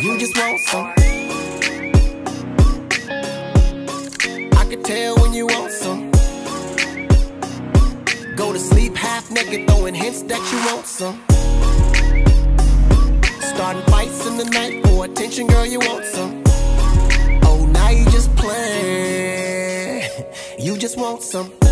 You just want some. I can tell when you want some. Go to sleep half naked, throwing hints that you want some. Starting fights in the night for attention, girl, you want some. Oh, now you just play. You just want some.